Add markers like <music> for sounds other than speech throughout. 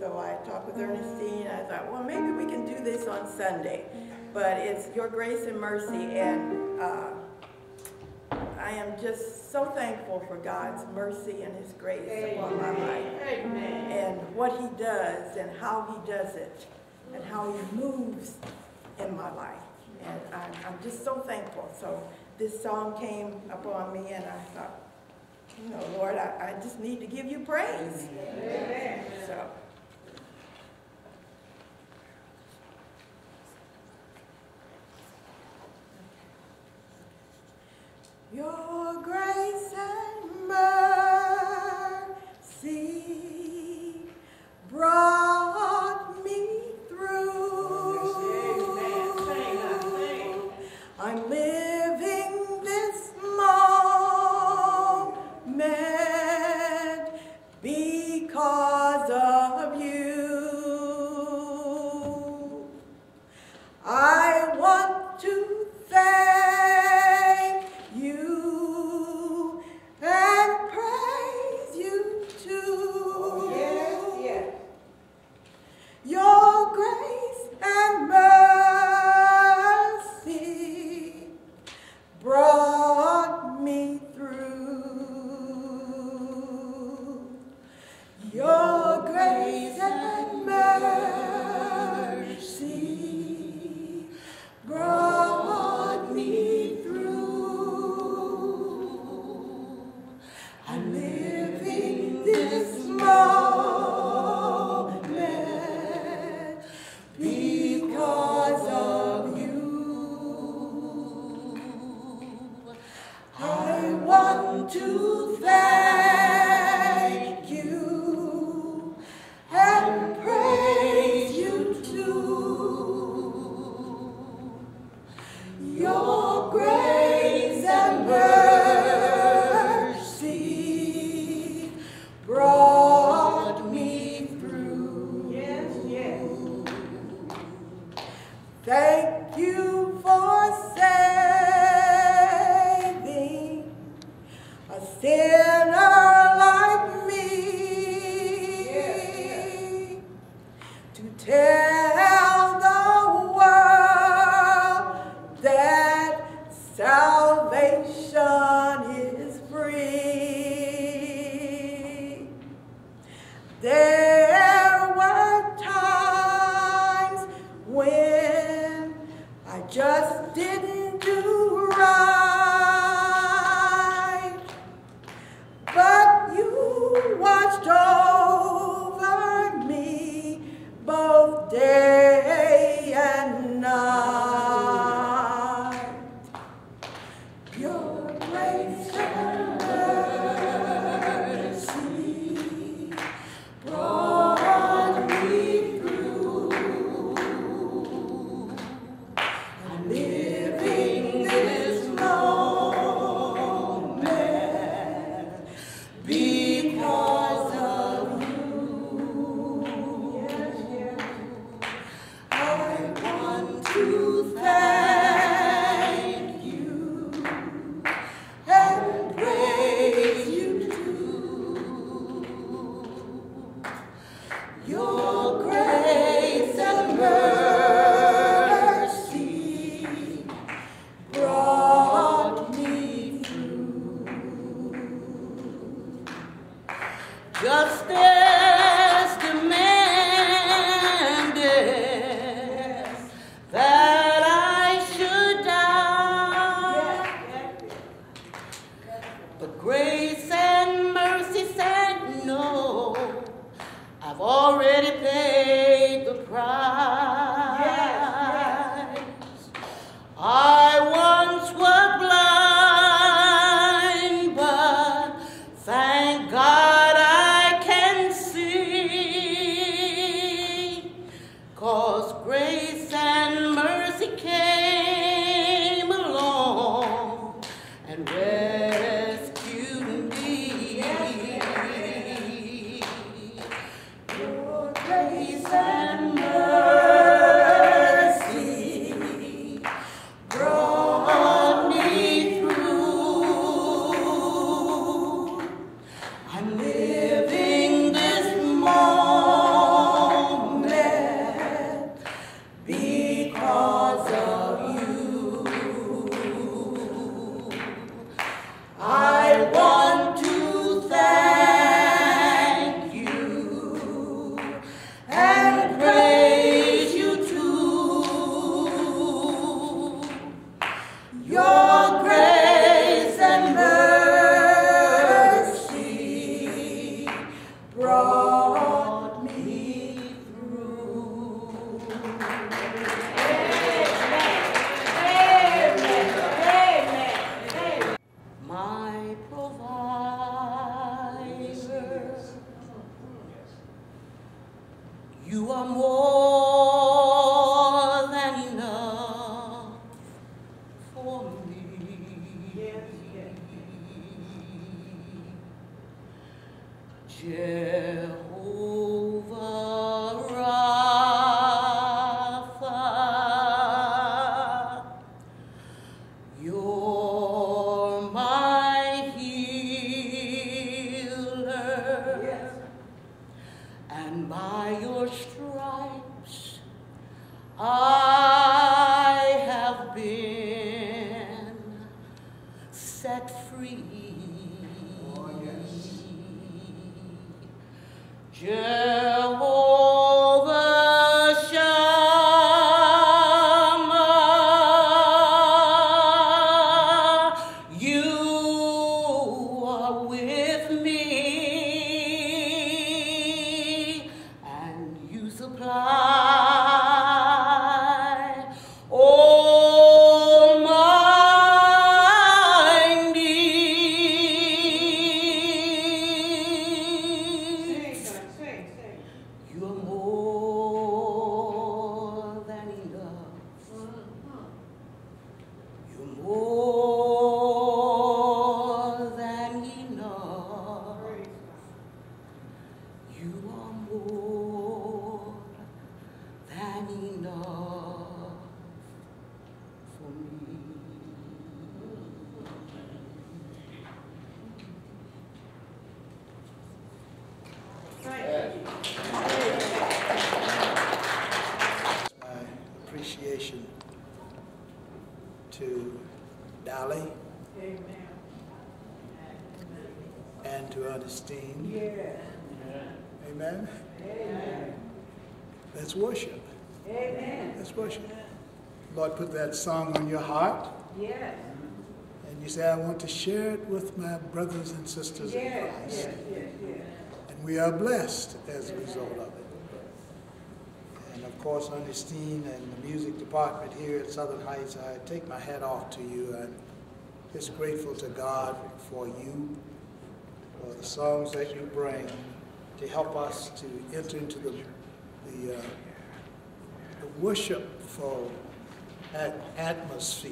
so I talked with Ernestine. I thought, well, maybe we can do this on Sunday, but it's your grace and mercy, and uh, I am just so thankful for God's mercy and His grace Amen. upon my life, Amen. and what He does, and how He does it, and how He moves in my life, and I'm, I'm just so thankful. So this song came upon me, and I thought you know, Lord, I, I just need to give you praise. Amen. So. My appreciation to Dolly Amen. and to Ernestine. Yes. Amen. Amen. Let's worship. Amen. Let's worship. Lord, put that song on your heart, Yes. and you say, I want to share it with my brothers and sisters in Christ. yes, yes, yes. We are blessed as a result of it. And of course, Ernestine and the music department here at Southern Heights, I take my hat off to you. I'm just grateful to God for you, for the songs that you bring to help us to enter into the, the, uh, the worshipful atmosphere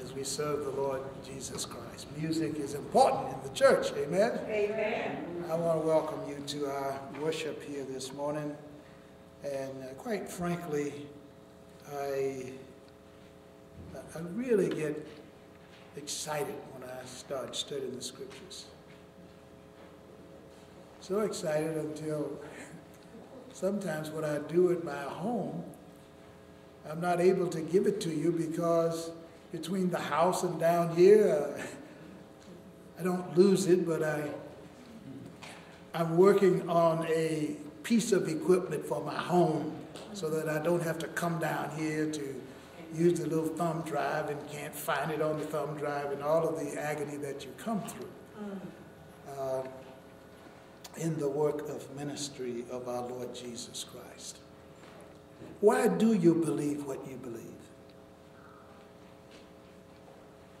as we serve the Lord Jesus Christ. Music is important in the church, amen? Amen. I want to welcome you to our worship here this morning. And uh, quite frankly, I, I really get excited when I start studying the scriptures. So excited until sometimes when I do it my home, I'm not able to give it to you because between the house and down here, uh, <laughs> I don't lose it, but I, I'm working on a piece of equipment for my home so that I don't have to come down here to use the little thumb drive and can't find it on the thumb drive and all of the agony that you come through uh, in the work of ministry of our Lord Jesus Christ. Why do you believe what you believe?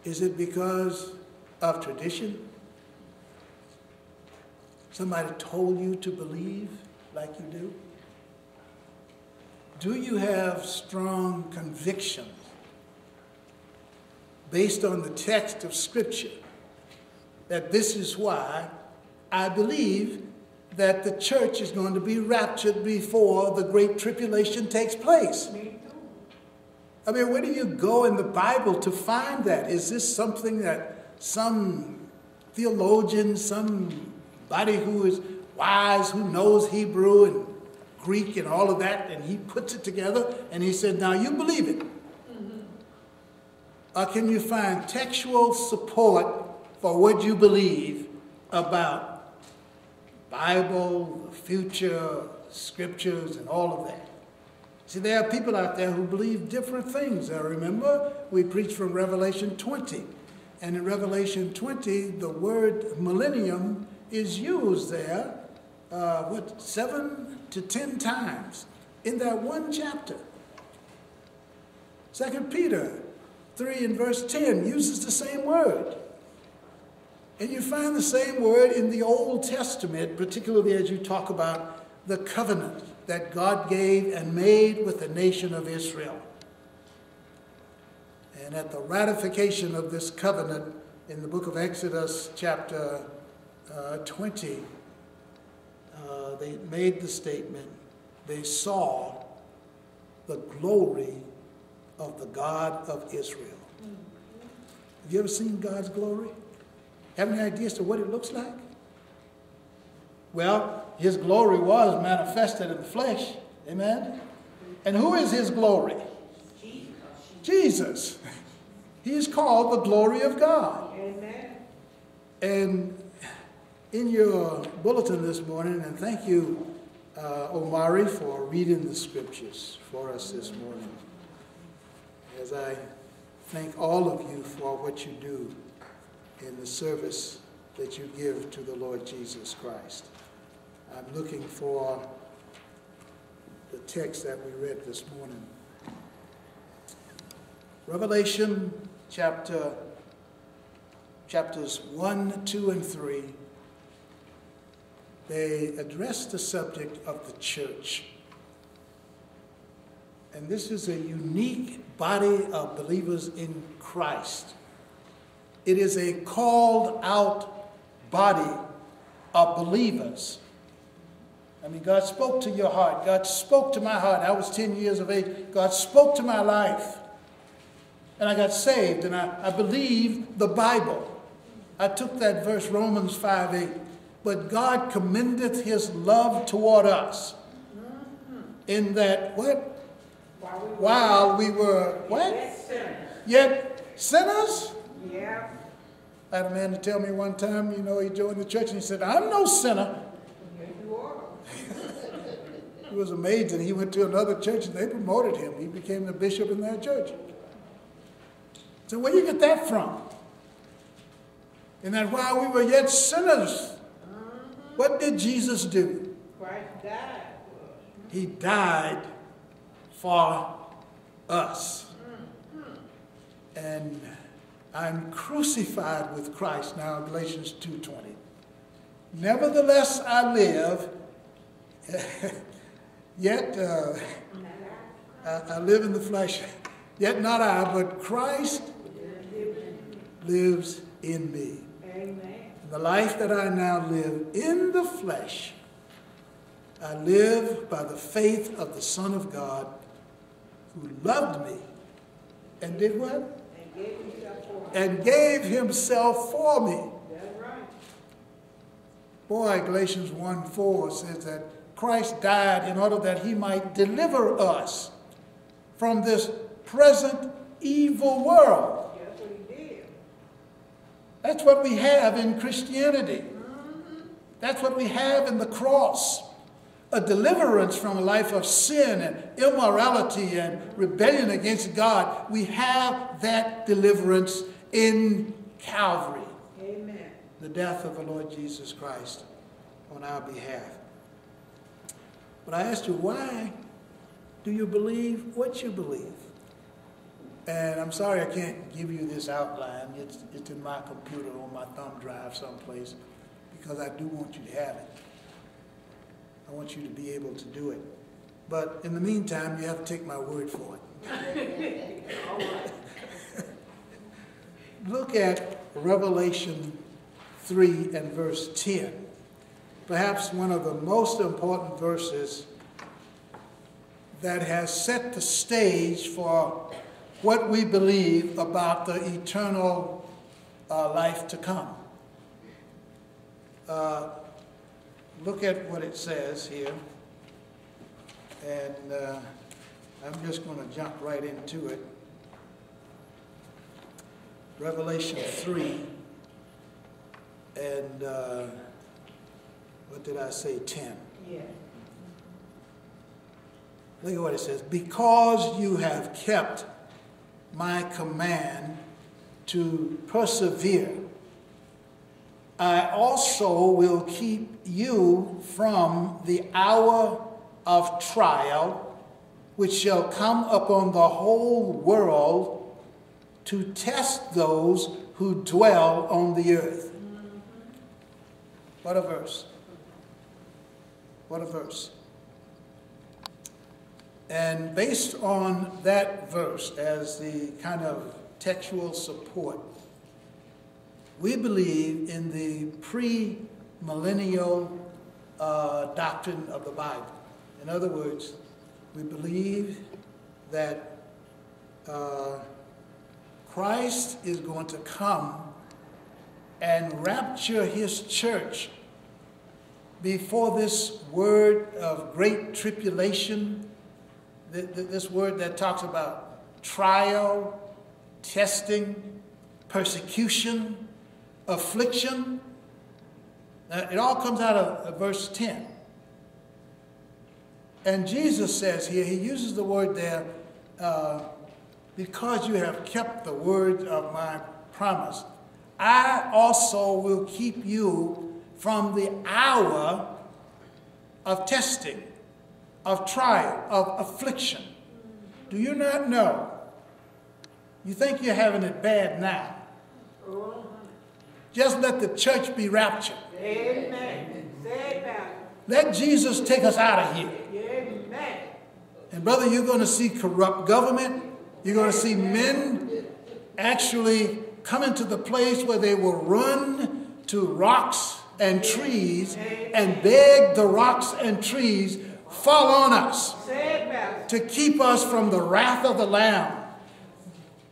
Is it because of tradition? Somebody told you to believe like you do? Do you have strong convictions based on the text of Scripture that this is why I believe that the church is going to be raptured before the great tribulation takes place? I mean, where do you go in the Bible to find that? Is this something that some theologian, somebody who is wise, who knows Hebrew and Greek and all of that, and he puts it together and he said, Now you believe it? Or can you find textual support for what you believe about Bible, future, scriptures, and all of that? See, there are people out there who believe different things. I remember we preached from Revelation 20. And in Revelation 20, the word millennium is used there, uh, what, seven to ten times in that one chapter. Second Peter 3 and verse 10 uses the same word. And you find the same word in the Old Testament, particularly as you talk about the covenant that God gave and made with the nation of Israel. And at the ratification of this covenant in the book of Exodus, chapter 20, uh, they made the statement they saw the glory of the God of Israel. Have you ever seen God's glory? Have any idea as to what it looks like? Well, his glory was manifested in the flesh. Amen? And who is his glory? Jesus. <laughs> He is called the glory of God. Amen. And in your bulletin this morning, and thank you, uh, Omari, for reading the scriptures for us this morning. As I thank all of you for what you do in the service that you give to the Lord Jesus Christ. I'm looking for the text that we read this morning. Revelation chapter chapters 1, 2, and 3. They address the subject of the church. And this is a unique body of believers in Christ. It is a called out body of believers. I mean, God spoke to your heart. God spoke to my heart. I was 10 years of age. God spoke to my life. And I got saved, and I, I believed the Bible. I took that verse, Romans 5 8. But God commendeth his love toward us in that, what? While we were, what? Yet sinners? Yeah. I had a man to tell me one time, you know, he joined the church and he said, I'm no sinner. Yes, you are. <laughs> He was amazed, and he went to another church and they promoted him. He became the bishop in their church. So where you get that from? And that while we were yet sinners, what did Jesus do? Christ died. He died for us. And I'm crucified with Christ now, Galatians 2.20. Nevertheless I live, <laughs> yet uh, I, I live in the flesh, yet not I, but Christ lives in me. The life that I now live in the flesh, I live by the faith of the Son of God who loved me and did what? And gave himself for us. And gave himself for me. That's right. Boy, Galatians 1 4 says that Christ died in order that he might deliver us from this present evil world. That's what he did. That's what we have in Christianity. That's what we have in the cross. A deliverance from a life of sin and immorality and rebellion against God. We have that deliverance in Calvary, Amen. the death of the Lord Jesus Christ on our behalf. But I asked you, why do you believe what you believe? And I'm sorry I can't give you this outline. It's, it's in my computer on my thumb drive someplace because I do want you to have it. I want you to be able to do it. But in the meantime, you have to take my word for it. <laughs> Look at Revelation 3 and verse 10. Perhaps one of the most important verses that has set the stage for what we believe about the eternal uh, life to come. Uh, look at what it says here. And uh, I'm just going to jump right into it. Revelation 3 and uh, what did I say? 10. Yeah. Look at what it says. Because you have kept my command to persevere, I also will keep you from the hour of trial which shall come upon the whole world to test those who dwell on the earth. What a verse. What a verse. And based on that verse as the kind of textual support, we believe in the pre-millennial uh, doctrine of the Bible. In other words, we believe that uh, Christ is going to come and rapture his church before this word of great tribulation, th- th- this word that talks about trial, testing, persecution, affliction. Now, it all comes out of, of verse 10. And Jesus says here, he uses the word there, uh, because you have kept the word of my promise, I also will keep you from the hour of testing, of trial, of affliction. Do you not know? You think you're having it bad now. Just let the church be raptured. Amen. Let Jesus take us out of here. Amen. And brother, you're going to see corrupt government. You're going to see men actually come into the place where they will run to rocks and trees and beg the rocks and trees fall on us Say it back. to keep us from the wrath of the Lamb.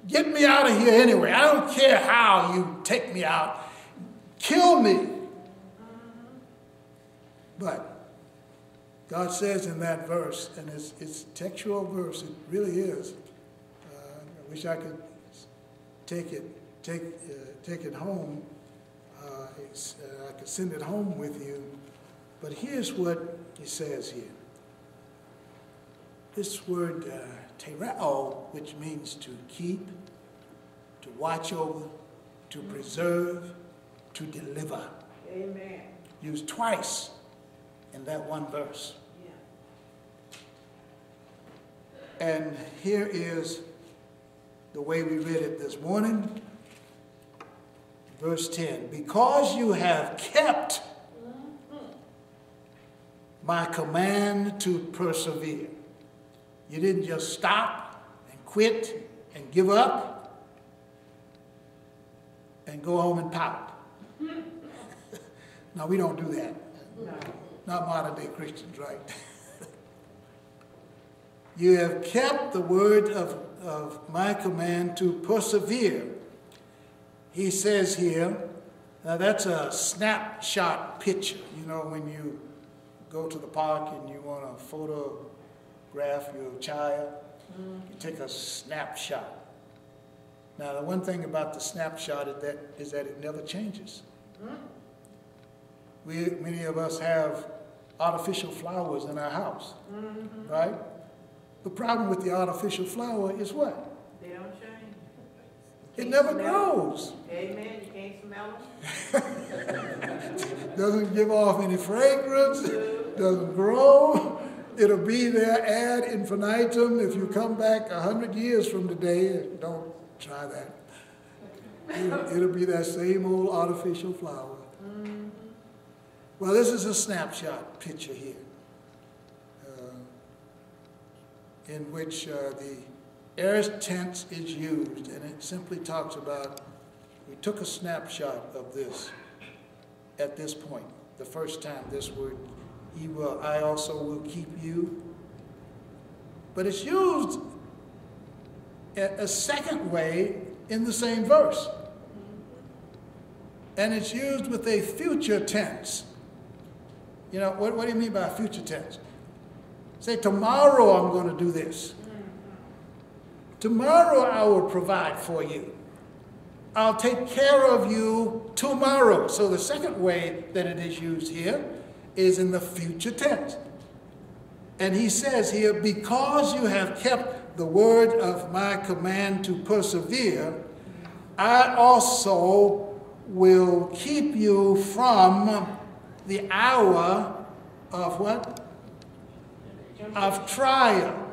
Get me out of here anyway. I don't care how you take me out. Kill me. But God says in that verse, and it's, it's textual verse, it really is. Uh, I wish I could take it, take, uh, take it home. Uh, it's, uh, I could send it home with you. But here's what he says here. This word uh, tereo, which means to keep, to watch over, to preserve, to deliver, Amen. used twice in that one verse. And here is the way we read it this morning. Verse 10 Because you have kept my command to persevere. You didn't just stop and quit and give up and go home and pout. <laughs> no, we don't do that. No. Not modern day Christians, right? <laughs> you have kept the word of, of my command to persevere. He says here, now that's a snapshot picture. You know, when you go to the park and you want to photograph your child, you take a snapshot. Now, the one thing about the snapshot is that, is that it never changes. We, many of us have artificial flowers in our house, right? The problem with the artificial flower is what? They don't change. It never grows. Amen. You can't smell them. <laughs> Doesn't give off any fragrance, doesn't grow. It'll be there ad infinitum. If you come back a hundred years from today, don't try that. It'll, be that same old artificial flower. Well, this is a snapshot picture here, uh, in which uh, the aorist tense is used, and it simply talks about we took a snapshot of this at this point, the first time this word, he will, I also will keep you. But it's used a, second way in the same verse. And it's used with a future tense. You know, what, what do you mean by future tense? Say, tomorrow I'm going to do this. Tomorrow I will provide for you. I'll take care of you tomorrow. So the second way that it is used here is in the future tense. And he says here, because you have kept the word of my command to persevere, I also will keep you from the hour of what? Of trial.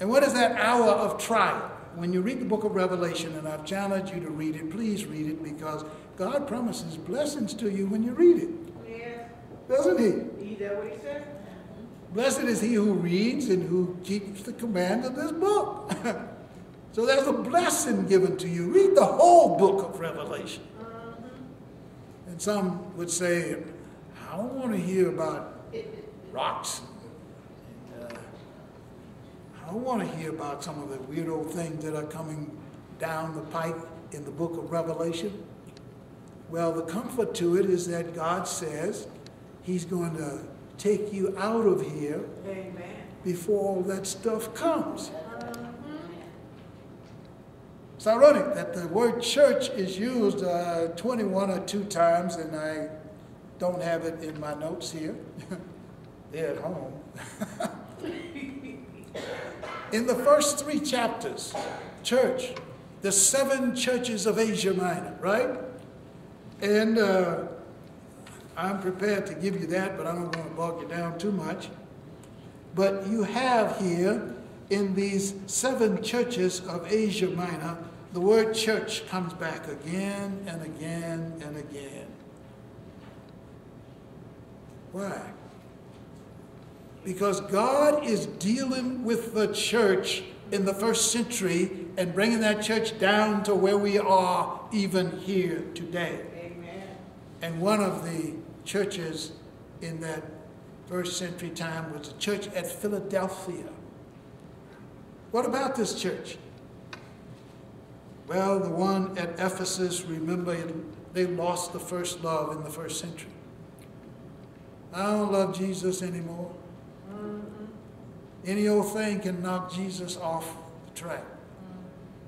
And what is that hour of trial? When you read the book of Revelation, and I've challenged you to read it, please read it because God promises blessings to you when you read it. Yes. doesn't he? Is that what he said? Blessed is he who reads and who keeps the command of this book. <laughs> so there's a blessing given to you. Read the whole book of Revelation. And some would say, I don't want to hear about rocks. And, uh, I don't want to hear about some of the weird old things that are coming down the pike in the book of Revelation. Well, the comfort to it is that God says He's going to take you out of here Amen. before all that stuff comes. It's ironic that the word church is used uh, 21 or two times, and I don't have it in my notes here. <laughs> They're at home. <laughs> in the first three chapters, church, the seven churches of Asia Minor, right? And uh, I'm prepared to give you that, but I don't want to bog you down too much. But you have here in these seven churches of Asia Minor, the word church comes back again and again and again. Why? Because God is dealing with the church in the first century and bringing that church down to where we are even here today. And one of the churches in that first century time was the church at Philadelphia. What about this church? Well, the one at Ephesus, remember, they lost the first love in the first century. I don't love Jesus anymore. Any old thing can knock Jesus off the track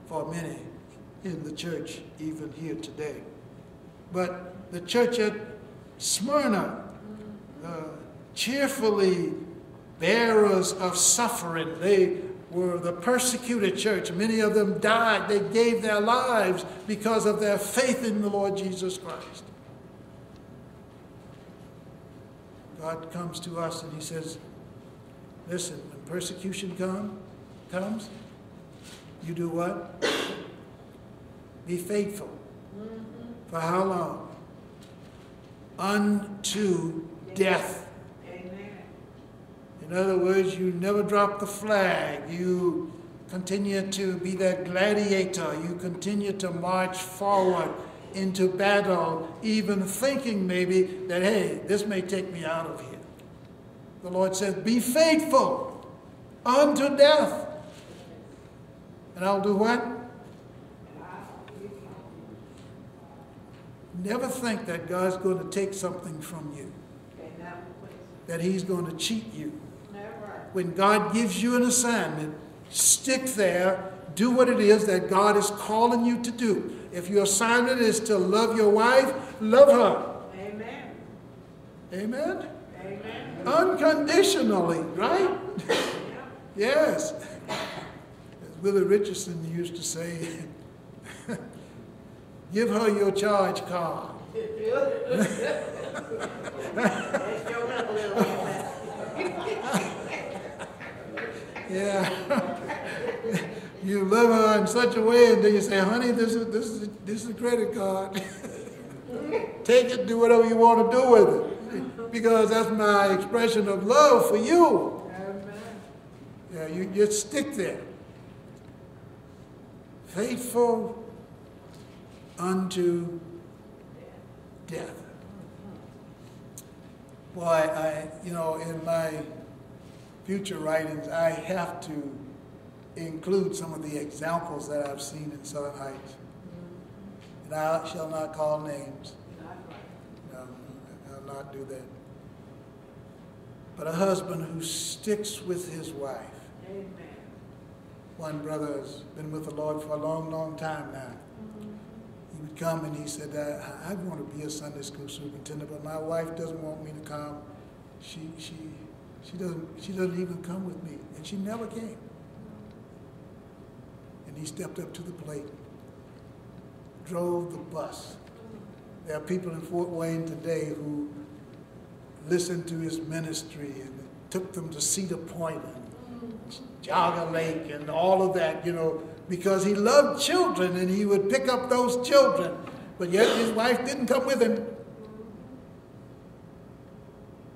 for many in the church, even here today. But the church at Smyrna, uh, cheerfully bearers of suffering, they were the persecuted church. Many of them died. They gave their lives because of their faith in the Lord Jesus Christ. God comes to us and He says, Listen, when persecution come, comes, you do what? Be faithful. For how long? Unto death. Amen. In other words, you never drop the flag. You continue to be that gladiator. You continue to march forward into battle, even thinking maybe that, hey, this may take me out of here. The Lord says, Be faithful unto death. And I'll do what? Never think that God's going to take something from you, that that He's going to cheat you. never. When God gives you an assignment, stick there, do what it is that God is calling you to do. If your assignment is to love your wife, love her. Amen. Amen? Amen. Unconditionally, right? yes. As Willie Richardson used to say, give her your charge card. That's your little amen. Yeah. you love her in such a way, and then you say, honey, this is, this is, this is a credit card. <laughs> Take it, do whatever you want to do with it. Because that's my expression of love for you. Amen. Yeah, you just stick there. Faithful unto death. Boy, I, you know, in my future writings, I have to include some of the examples that I've seen in Southern Heights. And I shall not call names. No, I'll not do that. But a husband who sticks with his wife. Amen. One brother has been with the Lord for a long, long time now. Come and he said, I, I want to be a Sunday school superintendent, but my wife doesn't want me to come. She, she, she, doesn't, she doesn't even come with me. And she never came. And he stepped up to the plate, drove the bus. There are people in Fort Wayne today who listened to his ministry and took them to Cedar Point and Jogger Lake and all of that, you know, because he loved children and he would pick up those children. But yet his wife didn't come with him.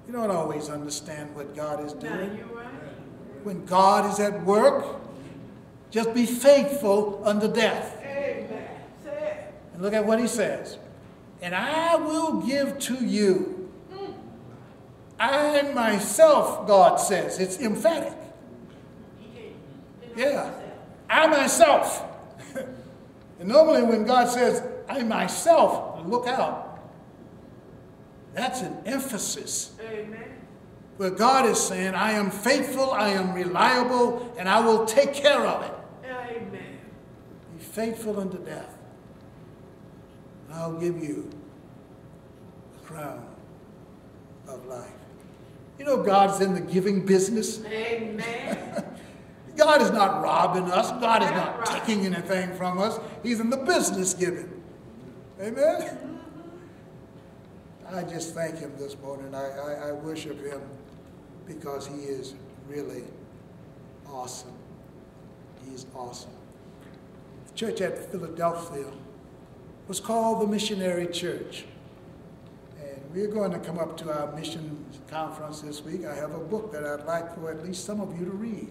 You don't always understand what God is doing. When God is at work, just be faithful unto death. Amen. Say. And look at what he says. And I will give to you. I myself, God says. It's emphatic. Yeah. I myself. and normally when God says, I myself, look out. That's an emphasis. Amen. Where God is saying, I am faithful, I am reliable, and I will take care of it. Amen. Be faithful unto death. I'll give you the crown of life. You know, God's in the giving business. Amen. <laughs> God is not robbing us. God is not taking anything from us. He's in the business giving. Amen? I just thank Him this morning. I, I, I worship Him because He is really awesome. He's awesome. The church at Philadelphia was called the Missionary Church. And we're going to come up to our mission conference this week. I have a book that I'd like for at least some of you to read.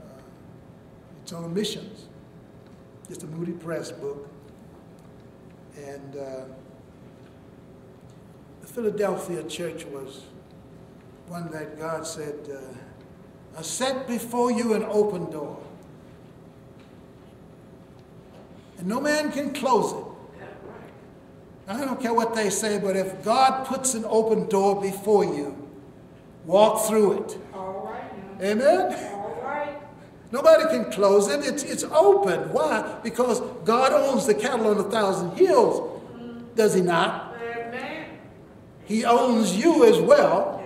Uh, It's on missions. It's a Moody Press book. And uh, the Philadelphia church was one that God said, uh, I set before you an open door. And no man can close it. I don't care what they say, but if God puts an open door before you, walk through it. All right now. Amen? Nobody can close it. It's, it's open. Why? Because God owns the cattle on a thousand hills. Does he not? Amen. He owns you as well.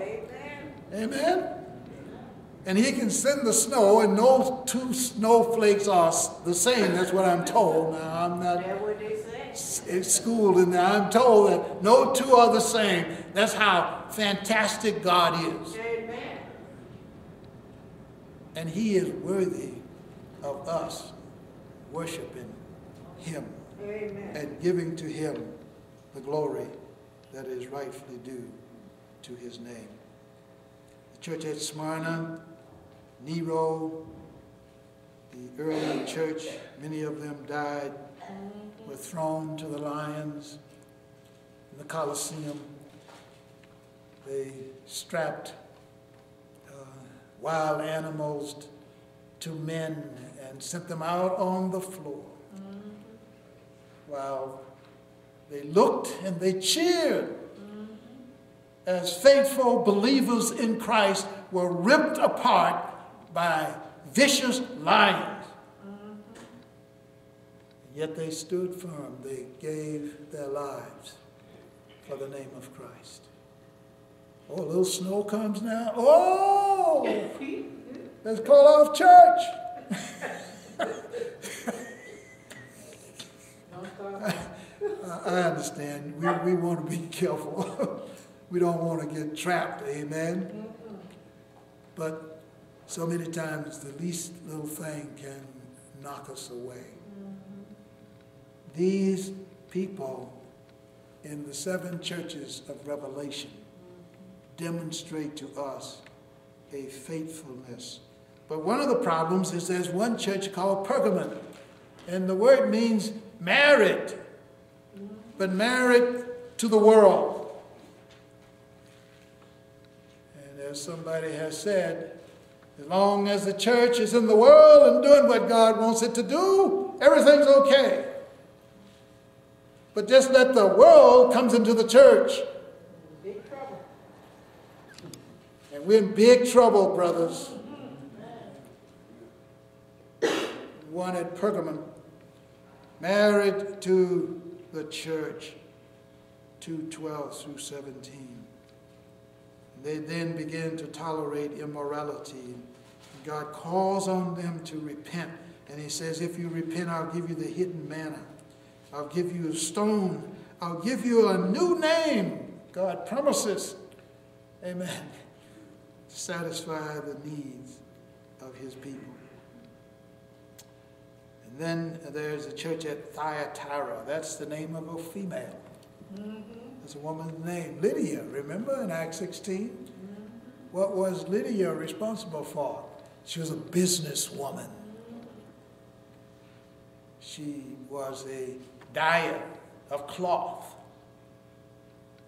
Amen. Amen? And he can send the snow, and no two snowflakes are the same. That's what I'm told. Now, I'm not they in that. I'm told that no two are the same. That's how fantastic God is. And he is worthy of us worshiping him Amen. and giving to him the glory that is rightfully due to his name. The church at Smyrna, Nero, the early church, many of them died, were thrown to the lions in the Colosseum. They strapped wild animals to men and sent them out on the floor mm-hmm. while they looked and they cheered mm-hmm. as faithful believers in Christ were ripped apart by vicious lions. Mm-hmm. Yet they stood firm. They gave their lives for the name of Christ. Oh, a little snow comes now. Oh, let's call off church. I I understand. We, we want to be <laughs> careful. we don't want to get trapped. Amen. But so many times the least little thing can knock us away. These people in the seven churches of Revelation demonstrate to us a faithfulness. But one of the problems is there's one church called Pergamon, and the word means married, but married to the world. And as somebody has said, as long as the church is in the world and doing what God wants it to do, everything's okay. But just let the world comes into the church, Big trouble. And we're in big trouble, brothers. One at Pergamum, married to the church, 212 through 17. They then begin to tolerate immorality. God calls on them to repent. And he says, If you repent, I'll give you the hidden manna. I'll give you a stone. I'll give you a new name. God promises. Amen. Satisfy the needs of his people. And then there's a church at Thyatira. That's the name of a female. The There's a woman's name, Lydia, remember in Acts 16? What was Lydia responsible for? She was a businesswoman. She was a dyer of cloth.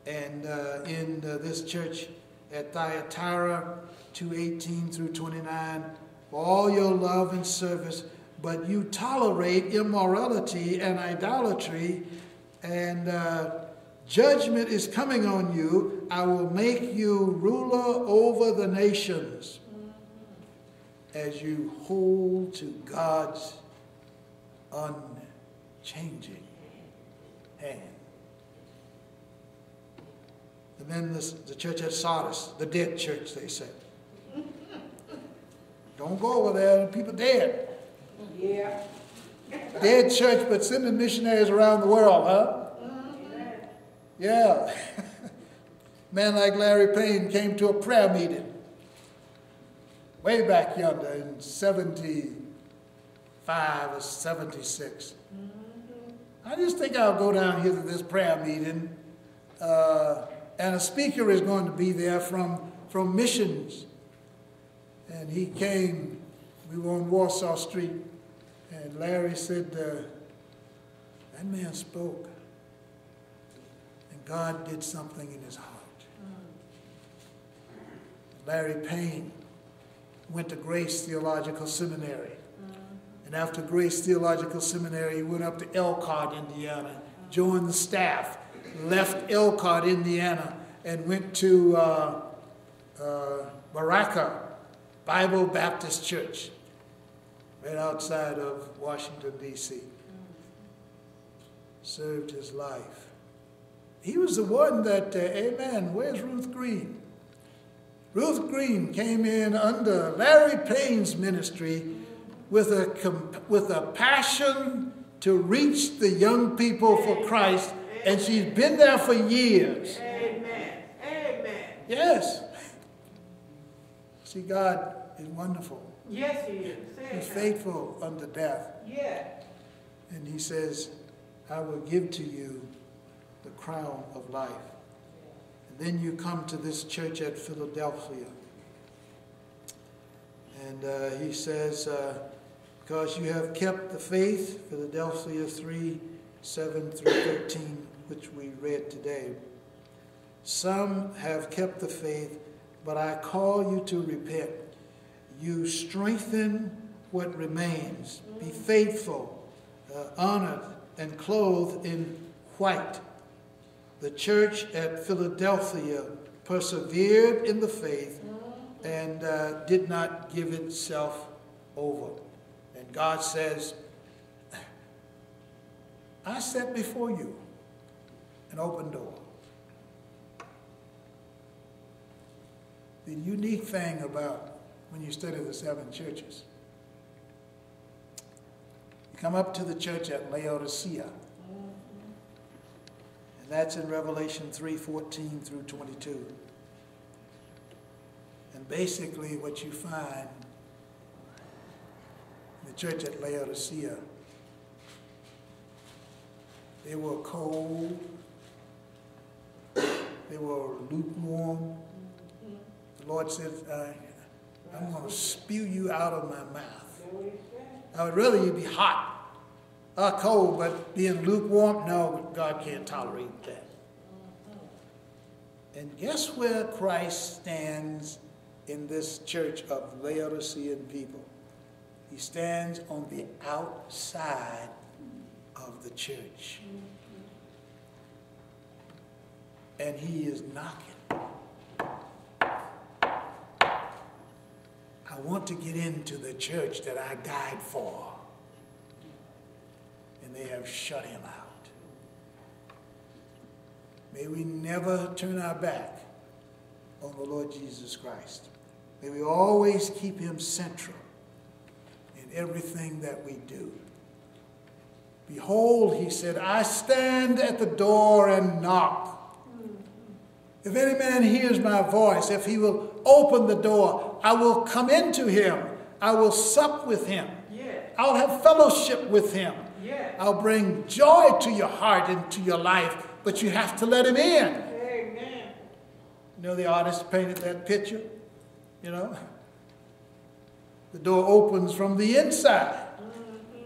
And uh, in uh, this church at Thyatira, 218 through 29, for all your love and service, but you tolerate immorality and idolatry, and uh, judgment is coming on you. I will make you ruler over the nations as you hold to God's unchanging hand. Then this, the church at Sardis, the dead church, they said. <laughs> Don't go over there, people dead. Yeah. Dead church, but sending missionaries around the world, huh? Yeah. <laughs> Man like Larry Payne came to a prayer meeting way back yonder in 75 or 76. I just think I'll go down here to this prayer meeting, uh, and a speaker is going to be there from, from missions. And he came, we were on Warsaw Street, and Larry said, uh, That man spoke. And God did something in his heart. Larry Payne went to Grace Theological Seminary. And after Grace Theological Seminary, he went up to Elkhart, Indiana, joined the staff, left Elkhart, Indiana, and went to uh, uh, Baraka Bible Baptist Church, right outside of Washington, D.C. Served his life. He was the one that, uh, amen, where's Ruth Green? Ruth Green came in under Larry Payne's ministry with a, with a passion to reach the young people for Christ, and she's been there for years. Amen. Amen. Yes. See, God is wonderful. Yes, he is. Say He's faithful unto death. Yeah. And he says, I will give to you the crown of life. And then you come to this church at Philadelphia. And uh, he says, uh, because you have kept the faith, Philadelphia 3 7 through 13, which we read today. Some have kept the faith, but I call you to repent. You strengthen what remains. Be faithful, uh, honored, and clothed in white. The church at Philadelphia persevered in the faith and uh, did not give itself over. And God says, I set before you an open door. The unique thing about when you study the seven churches, you come up to the church at Laodicea. And that's in Revelation 3 14 through 22. And basically, what you find in the church at Laodicea, they were cold, they were lukewarm. The Lord said, uh, I'm going to spew you out of my mouth. I would rather you be hot or cold, but being lukewarm, no, God can't tolerate that. And guess where Christ stands in this church of Laodicean people? He stands on the outside of the church. And he is knocking. I want to get into the church that I died for. And they have shut him out. May we never turn our back on the Lord Jesus Christ. May we always keep him central in everything that we do. Behold, he said, I stand at the door and knock. If any man hears my voice, if he will open the door, I will come into him. I will sup with him. Yeah. I'll have fellowship with him. Yeah. I'll bring joy to your heart and to your life but you have to let him in. Amen. You know, the artist painted that picture, you know? The door opens from the inside. Mm-hmm.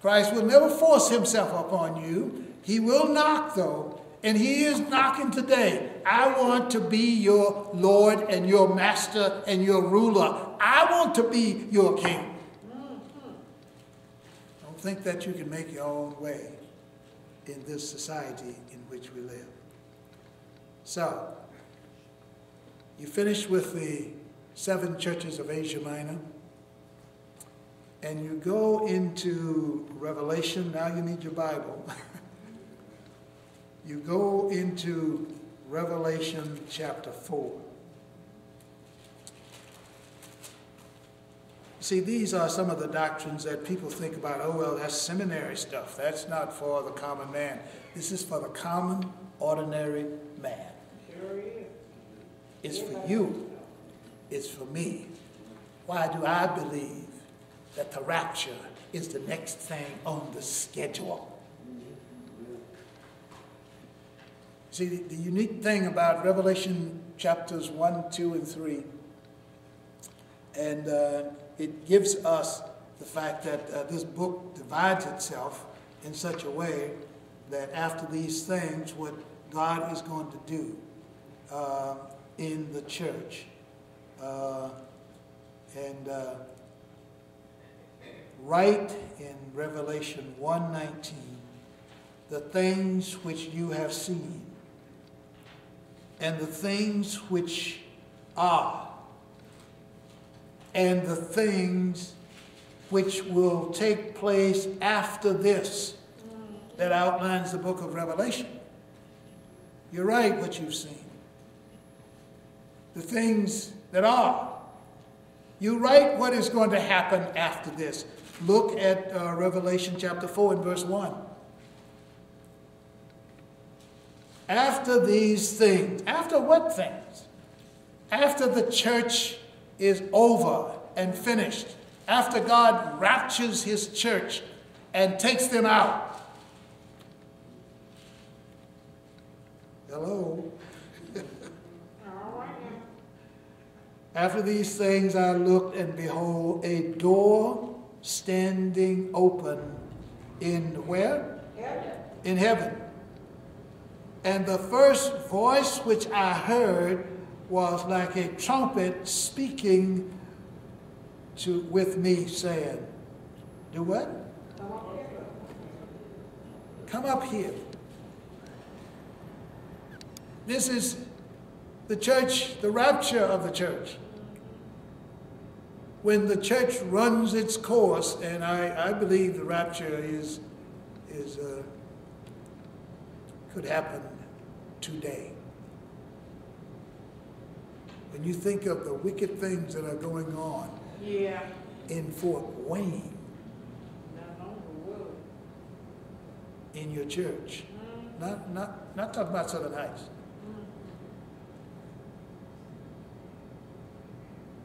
Christ will never force himself upon you. He will knock, though, and he is knocking today. I want to be your Lord and your master and your ruler. I want to be your king. Don't think that you can make your own way in this society in which we live. So, you finish with the seven churches of Asia Minor, and you go into Revelation. Now you need your Bible. <laughs> you go into Revelation chapter 4. See, these are some of the doctrines that people think about. Oh, well, that's seminary stuff. That's not for the common man. This is for the common, ordinary man. It's for you. It's for me. Why do I believe that the rapture is the next thing on the schedule? See, the, the unique thing about Revelation chapters 1, 2, and 3, and uh, it gives us the fact that uh, this book divides itself in such a way that after these things, what God is going to do uh, in the church. Uh, and uh, right in Revelation 1:19, the things which you have seen, and the things which are, and the things which will take place after this, that outlines the book of Revelation. You're right, what you've seen the things that are. You write what is going to happen after this. Look at uh, Revelation chapter 4 and verse 1. After these things, after what things? After the church is over and finished, after God raptures his church and takes them out. Hello? All right <laughs> now. After these things I looked, and behold, a door standing open in where? Heaven. In heaven. And the first voice which I heard was like a trumpet speaking to with me, saying, Do what? Come up here. This is the church, the rapture of the church. When the church runs its course, and I, I believe the rapture is, is uh, could happen today. When you think of the wicked things that are going on Yeah. in Fort Wayne, Not on the wood. in your church, mm-hmm. not, not, not talking about Southern Heights. Mm-hmm.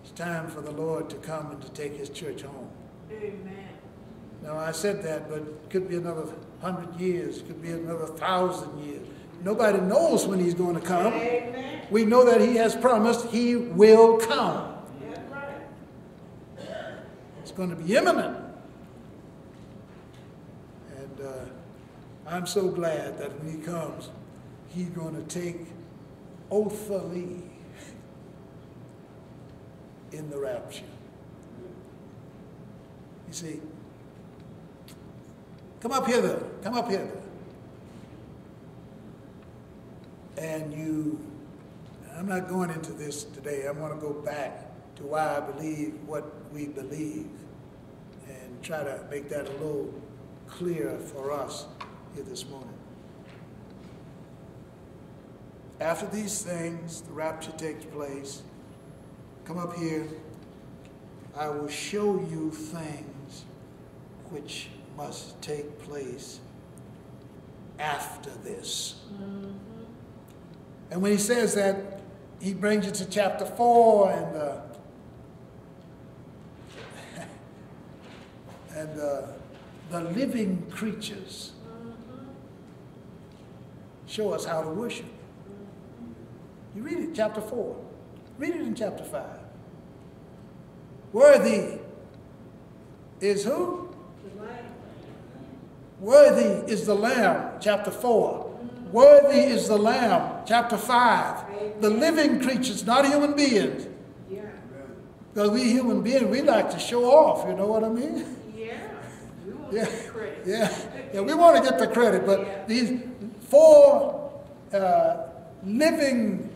It's time for the Lord to come and to take his church home. Amen. Now, I said that, but it could be another hundred years, it could be another thousand years. Nobody knows when he's going to come. Amen. We know that he has promised he will come. Right. It's going to be imminent. And uh, I'm so glad that when he comes, he's going to take oathfully in the rapture. You see, come up hither, come up hither. And you, I'm not going into this today. I want to go back to why I believe what we believe and try to make that a little clearer for us here this morning. After these things, the rapture takes place. Come up here. I will show you things which must take place after this. And when he says that, he brings you to chapter 4 and uh, <laughs> and uh, the living creatures show us how to worship. You read it, chapter 4. Read it in chapter 5. Worthy is who? The Lamb. Worthy is the Lamb, chapter 4. Worthy is the Lamb, chapter 5. The living creatures, not human beings. Because we human beings, we like to show off, you know what I mean? Yeah. Yeah, yeah, yeah. We want to get the credit, but these four uh, living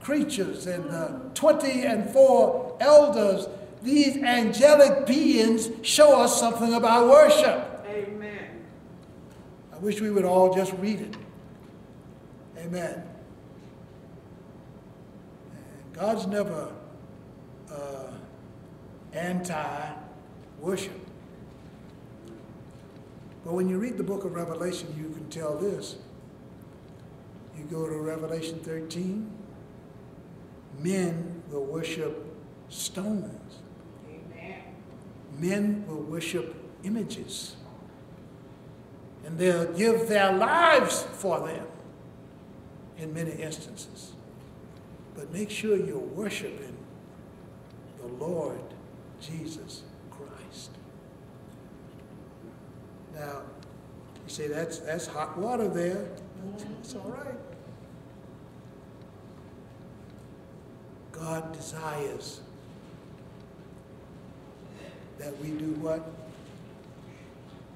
creatures and uh, 20 and four elders, these angelic beings show us something about worship. Wish we would all just read it. Amen. And God's never uh, anti worship. But when you read the book of Revelation, you can tell this. You go to Revelation 13, men will worship stones, Amen. men will worship images, and they'll give their lives for them in many instances. But make sure you're worshiping the Lord Jesus Christ. Now, you say that's that's hot water there. It's all right. God desires that we do what?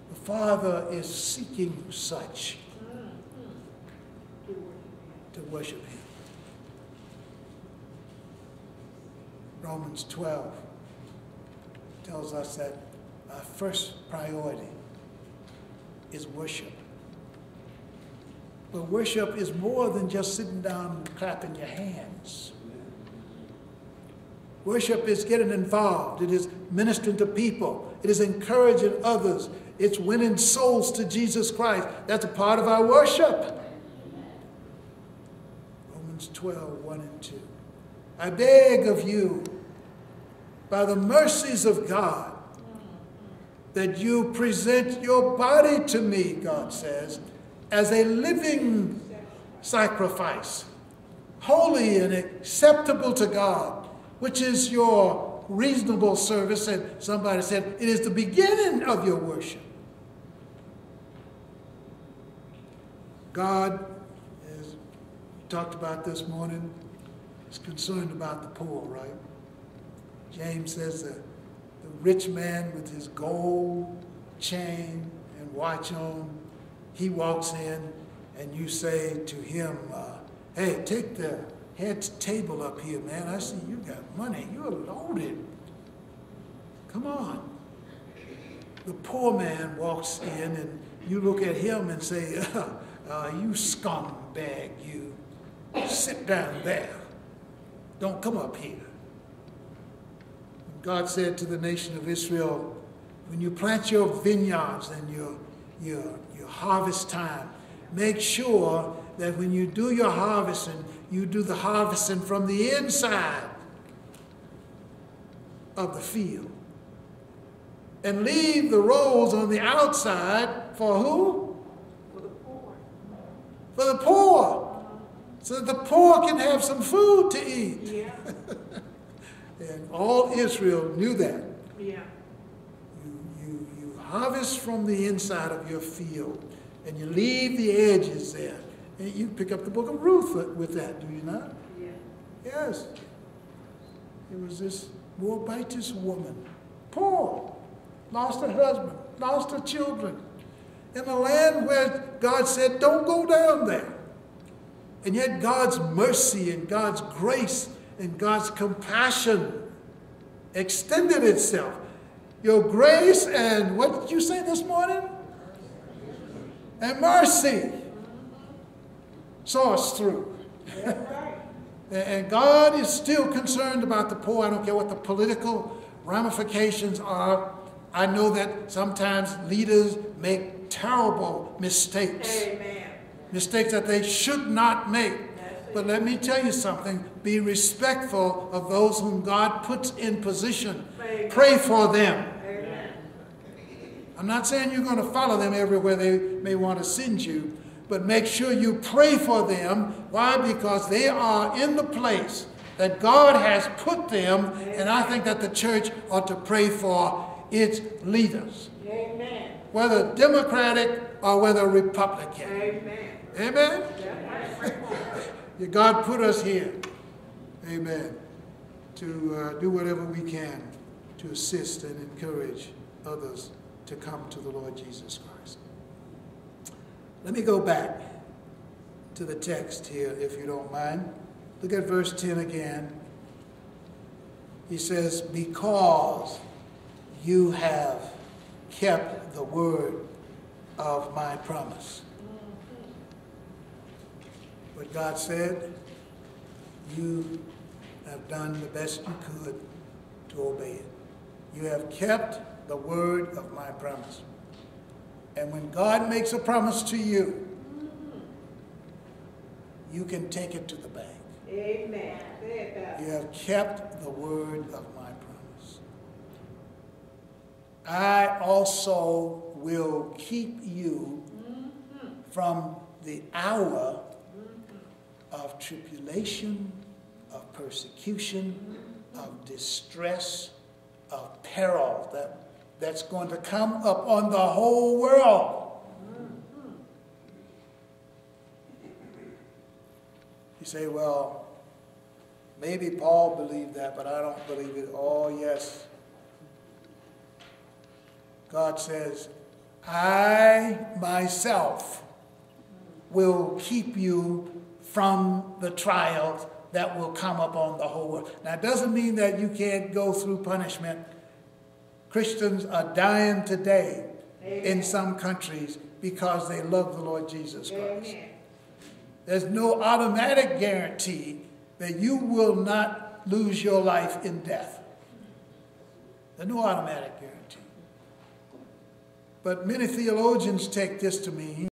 The Father is seeking such to worship Him. Romans 12 tells us that our first priority is worship. But worship is more than just sitting down and clapping your hands. Worship is getting involved. It is ministering to people. It is encouraging others. It's winning souls to Jesus Christ. That's a part of our worship. Romans 12, 1 and 2. I beg of you, by the mercies of God, that you present your body to me, God says, as a living sacrifice, holy and acceptable to God, which is your reasonable service. And somebody said, it is the beginning of your worship. God, as we talked about this morning, is concerned about the poor, right? James says that the rich man with his gold chain and watch on, he walks in and you say to him, uh, hey, take the head table up here, man. I see you got money. You're loaded. Come on. The poor man walks in and you look at him and say, <laughs> uh, uh, you scumbag, you. Sit down there. Don't come up here. God said to the nation of Israel, when you plant your vineyards and your, your, your harvest time, make sure that when you do your harvesting, you do the harvesting from the inside of the field. And leave the rows on the outside for who? For the poor. For the poor. So that the poor can have some food to eat. Yeah. <laughs> And all Israel knew that. Yeah. You, you, you harvest from the inside of your field and you leave the edges there. And you pick up the book of Ruth with that, do you not? Yeah. Yes. It was this Moabitess woman, poor, lost her husband, lost her children, in a land where God said, don't go down there. And yet God's mercy and God's grace and God's compassion extended itself. Your grace and what did you say this morning? And mercy saw us through. <laughs> and God is still concerned about the poor. I don't care what the political ramifications are. I know that sometimes leaders make terrible mistakes, Amen. mistakes that they should not make. But let me tell you something be respectful of those whom God puts in position. Amen. Pray for them. Amen. I'm not saying you're going to follow them everywhere they may want to send you, but make sure you pray for them. Why? Because they are in the place that God has put them, and I think that the church ought to pray for its leaders, Amen. Whether Democratic or whether Republican. Amen. Amen? <laughs> Yeah, God put us here, amen, to uh, do whatever we can to assist and encourage others to come to the Lord Jesus Christ. Let me go back to the text here, if you don't mind. Look at verse 10 again. He says, Because you have kept the word of my promise. What God said, you have done the best you could to obey it. You have kept the word of my promise. And when God makes a promise to you, you can take it to the bank. Amen. Say it that. You have kept the word of my promise. I also will keep you from the hour of tribulation, of persecution, of distress, of peril that, that's going to come upon the whole world. You say, well, maybe Paul believed that, but I don't believe it. Oh, yes. God says, I myself will keep you from the trials that will come upon the whole world. Now, it doesn't mean that you can't go through punishment. Christians are dying today in some countries because they love the Lord Jesus Christ. Amen. There's no automatic guarantee that you will not lose your life in death. There's no automatic guarantee. But many theologians take this to mean